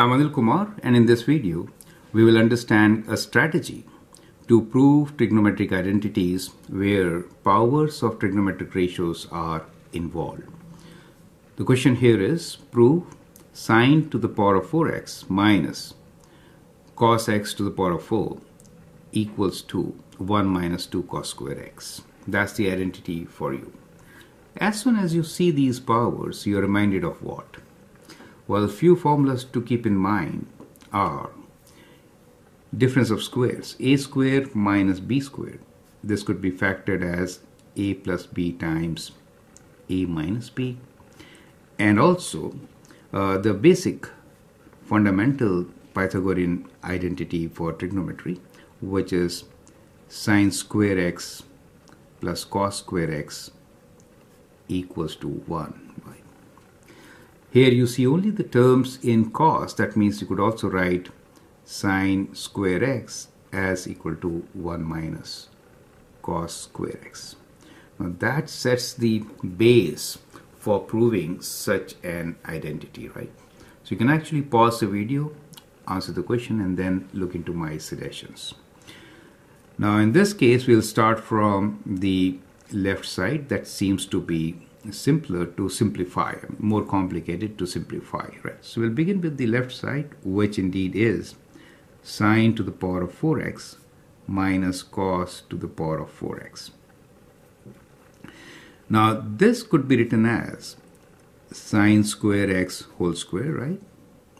I'm Anil Kumar and in this video we will understand a strategy to prove trigonometric identities where powers of trigonometric ratios are involved. The question here is prove sine to the power of 4x minus cos x to the power of 4 equals to 1 minus 2 cos square x. That's the identity for you. As soon as you see these powers, you're reminded of what? Well, few formulas to keep in mind are difference of squares, a squared minus b squared. This could be factored as a plus b times a minus b. And also uh, the basic fundamental Pythagorean identity for trigonometry, which is sine square x plus cos square x equals to 1. Here you see only the terms in cos. That means you could also write sine square x as equal to 1 minus cos square x. Now that sets the base for proving such an identity, right? So you can actually pause the video, answer the question, and then look into my suggestions. Now in this case, we'll start from the left side. That seems to be simpler to simplify, more complicated to simplify. Right. So we'll begin with the left side, which indeed is sine to the power of 4x minus cos to the power of 4x. Now this could be written as sine square x whole square, right?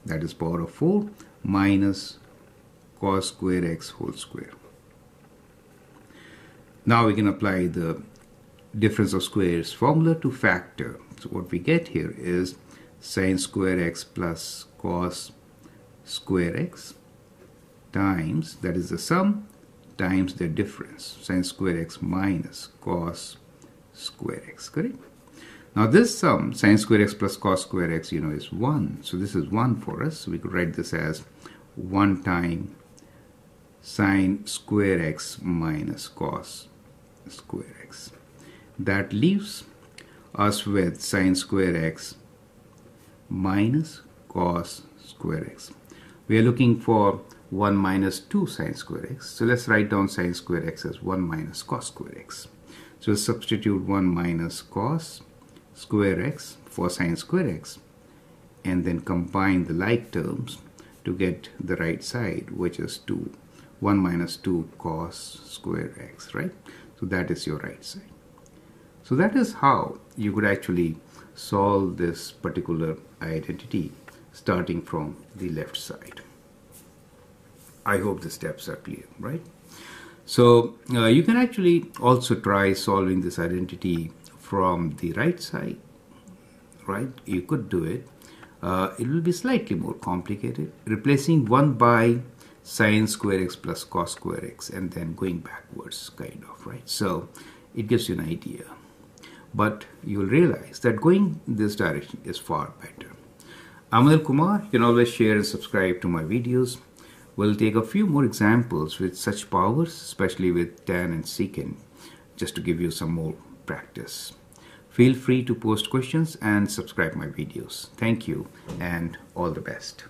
That is power of 4 minus cos square x whole square. Now we can apply the difference of squares formula to factor. So what we get here is sine square x plus cos square x times, that is the sum, times the difference, sine square x minus cos square x, correct? Now this sum, sine square x plus cos square x, you know, is 1. So this is 1 for us. We could write this as 1 time sine square x minus cos square x that leaves us with sine square x minus cos square x. We are looking for 1 minus 2 sine square x. So let's write down sine square x as 1 minus cos square x. So substitute 1 minus cos square x for sine square x and then combine the like terms to get the right side which is 2. 1 minus 2 cos square x, right? So that is your right side. So that is how you could actually solve this particular identity starting from the left side. I hope the steps are clear, right? So uh, you can actually also try solving this identity from the right side, right? You could do it. Uh, it will be slightly more complicated, replacing 1 by sine square x plus cos square x and then going backwards, kind of, right? So it gives you an idea but you'll realize that going this direction is far better. I'm Anil Kumar. You can always share and subscribe to my videos. We'll take a few more examples with such powers, especially with tan and secant, just to give you some more practice. Feel free to post questions and subscribe my videos. Thank you and all the best.